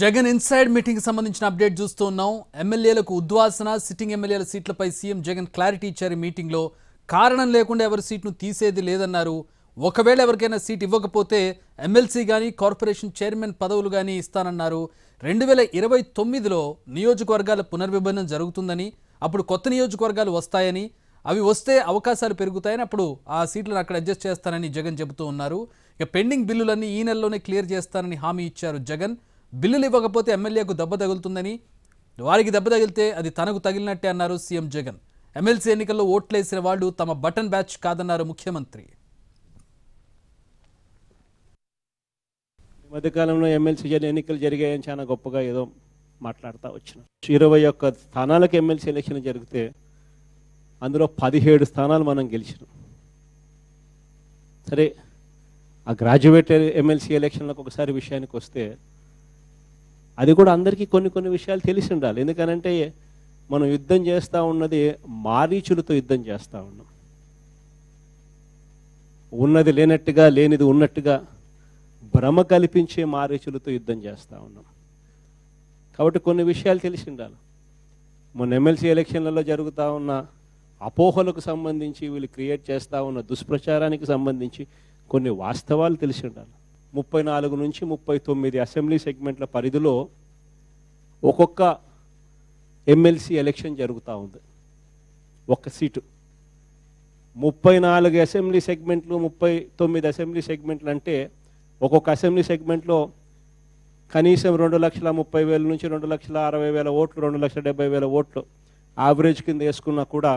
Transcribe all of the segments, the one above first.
Jagan inside meeting సంబంధించిన update చూస్తూ ఉన్నాం. ఎమ్మెల్యేలకు ఉద్వాసన సిట్టింగ్ ఎమ్మెల్యేల సీట్లపై సీఎం జగన్ క్లారిటీ ఇచ్చారు మీటింగ్లో. కారణం లేకుండా ఎవరి సీట్ను తీసేది లేదన్నారు. ఒకవేళ ఎవరికైనా సీట్ ఇవ్వకపోతే ఎమ్మెల్సీ కానీ కార్పొరేషన్ చైర్మన్ పదవులు కానీ ఇస్తానన్నారు. రెండు వేల ఇరవై తొమ్మిదిలో నియోజకవర్గాల పునర్విభజన జరుగుతుందని అప్పుడు కొత్త నియోజకవర్గాలు వస్తాయని అవి వస్తే అవకాశాలు పెరుగుతాయని అప్పుడు ఆ సీట్లను అక్కడ అడ్జస్ట్ చేస్తానని జగన్ చెబుతూ ఉన్నారు. ఇక పెండింగ్ బిల్లులన్నీ ఈ నెలలోనే క్లియర్ చేస్తానని హామీ ఇచ్చారు జగన్. బిల్లులు ఇవ్వకపోతే ఎమ్మెల్యేకు దెబ్బ తగులుతుందని వారికి దెబ్బ తగిలితే అది తనకు తగిలినట్టే అన్నారు సీఎం జగన్. ఎమ్మెల్సీ ఎన్నికల్లో ఓట్లేసిన వాళ్ళు తమ బటన్ బ్యాచ్ కాదన్నారు ముఖ్యమంత్రి. మధ్యకాలంలో ఎమ్మెల్సీ ఎన్నికలు జరిగాయని చాలా గొప్పగా ఏదో మాట్లాడుతూ వచ్చిన. ఇరవై ఒక్క స్థానాలకు ఎమ్మెల్సీ ఎలక్షన్ జరిగితే అందులో పదిహేడు స్థానాలు మనం గెలిచినాం. సరే ఆ గ్రాడ్యుయేట్ ఎమ్మెల్సీ ఎలక్షన్లకు ఒకసారి విషయానికి వస్తే అది కూడా అందరికీ కొన్ని కొన్ని విషయాలు తెలిసి ఉండాలి. ఎందుకనంటే మనం యుద్ధం చేస్తూ ఉన్నది మారీచులతో యుద్ధం చేస్తూ ఉన్నాం. ఉన్నది లేనట్టుగా లేనిది ఉన్నట్టుగా భ్రమ కల్పించే మారీచులతో యుద్ధం చేస్తూ ఉన్నాం. కాబట్టి కొన్ని విషయాలు తెలిసి ఉండాలి. మొన్న ఎమ్మెల్సీ ఎలక్షన్లలో జరుగుతూ ఉన్న అపోహలకు సంబంధించి వీళ్ళు క్రియేట్ చేస్తూ ఉన్న దుష్ప్రచారానికి సంబంధించి కొన్ని వాస్తవాలు తెలిసి ఉండాలి. ముప్పై నాలుగు నుంచి ముప్పై తొమ్మిది అసెంబ్లీ సెగ్మెంట్ల పరిధిలో ఒక్కొక్క ఎమ్మెల్సీ ఎలక్షన్ జరుగుతూ ఉంది. ఒక్క సీటు. ముప్పై నాలుగు అసెంబ్లీ సెగ్మెంట్లు ముప్పై తొమ్మిది అసెంబ్లీ సెగ్మెంట్లు అంటే ఒక్కొక్క అసెంబ్లీ సెగ్మెంట్లో కనీసం రెండు లక్షల ముప్పై వేల నుంచి రెండు లక్షల అరవై వేల ఓట్లు రెండు లక్షల డెబ్బై వేల ఓట్లు యావరేజ్ కింద వేసుకున్నా కూడా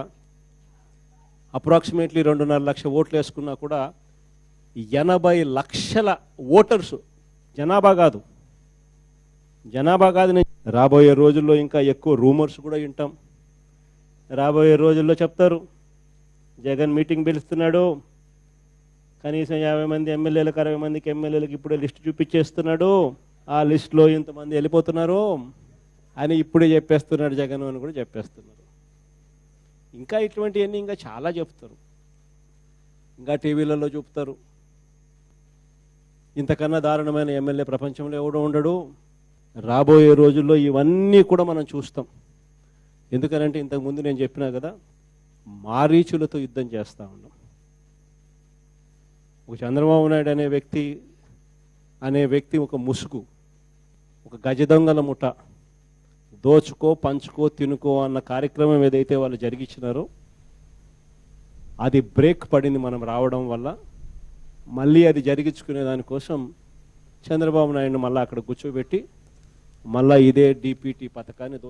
అప్రాక్సిమేట్లీ రెండున్నర లక్ష ఓట్లు వేసుకున్నా కూడా ఎనభై లక్షల ఓటర్స్. జనాభా కాదు. జనాభా కాదు నేను. రాబోయే రోజుల్లో ఇంకా ఎక్కువ రూమర్స్ కూడా వింటాం. రాబోయే రోజుల్లో చెప్తారు జగన్ మీటింగ్ పిలుస్తున్నాడు. కనీసం యాభై మంది ఎమ్మెల్యేలకు అరవై మందికి ఎమ్మెల్యేలకు ఇప్పుడే లిస్ట్ చూపించేస్తున్నాడు. ఆ లిస్టులో ఇంతమంది వెళ్ళిపోతున్నారు అని ఇప్పుడే చెప్పేస్తున్నాడు జగన్ అని కూడా చెప్పేస్తున్నారు. ఇంకా ఇటువంటివన్నీ ఇంకా చాలా చెప్తారు. ఇంకా టీవీలలో చూపుతారు. ఇంతకన్నా దారుణమైన ఎమ్మెల్యే ప్రపంచంలో ఎవడో ఉండడు. రాబోయే రోజుల్లో ఇవన్నీ కూడా మనం చూస్తాం. ఎందుకనంటే ఇంతకుముందు నేను చెప్పినా కదా మారీచులతో యుద్ధం చేస్తూ ఉన్నాం. ఒక చంద్రబాబు నాయుడు అనే వ్యక్తి అనే వ్యక్తి ఒక ముసుగు ఒక గజ దొంగల ముఠ దోచుకో పంచుకో తినుకో అన్న కార్యక్రమం ఏదైతే వాళ్ళు జరిగించినారో అది బ్రేక్ పడింది మనం రావడం వల్ల. మళ్ళీ అది జరిగించుకునే దానికోసం చంద్రబాబు నాయుడు మళ్ళీ అక్కడ కూర్చోబెట్టి మళ్ళీ ఇదే డిపిటి పథకాన్ని దో